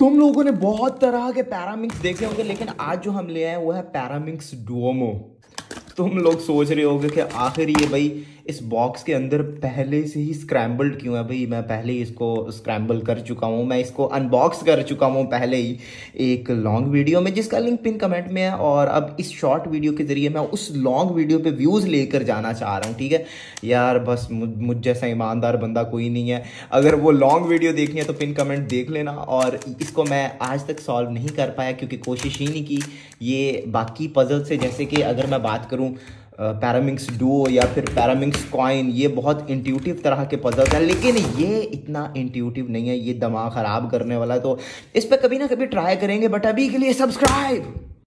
तुम लोगों ने बहुत तरह के पैरामिक्स देखे होंगे, लेकिन आज जो हम ले आए हैं, वो है पैरामिक्स डुओमो। तुम लोग सोच रहे होगे कि आखिर ये भाई इस बॉक्स के अंदर पहले से ही स्क्रैम्बल्ड क्यों है भाई? मैं पहले ही इसको स्क्रैम्बल कर चुका हूँ, मैं इसको अनबॉक्स कर चुका हूँ पहले ही एक लॉन्ग वीडियो में, जिसका लिंक पिन कमेंट में है और अब इस शॉर्ट वीडियो के ज़रिए मैं उस लॉन्ग वीडियो पे व्यूज़ लेकर जाना चाह रहा हूँ, ठीक है? यार बस मुझ जैसा ईमानदार बंदा कोई नहीं है। अगर वो लॉन्ग वीडियो देखनी है तो पिन कमेंट देख लेना और इसको मैं आज तक सॉल्व नहीं कर पाया क्योंकि कोशिश ही नहीं की। ये बाकी पजल से जैसे कि अगर मैं बात करूँ पैरामिंग्स डुओ या फिर पैरामिक्स कॉइन ये बहुत इंट्यूटिव तरह के पजल्स हैं, लेकिन ये इतना इंट्यूटिव नहीं है, ये दिमाग ख़राब करने वाला है तो इस पर कभी ना कभी ट्राई करेंगे बट अभी के लिए सब्सक्राइब